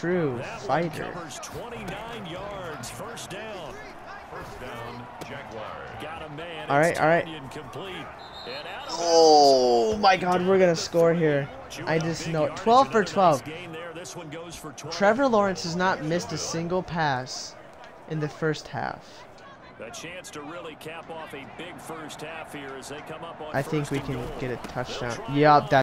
true fighter. Covers 29 yards. First down. First down, Jaguars. Got a man. All right, all right. complete. Oh my God, we're gonna score here. I just know it. 12 for 12. Trevor Lawrence has not missed a single pass in the first half. A chance to really cap off a big first half here as they come up on I think we can get a touchdown. Yup, that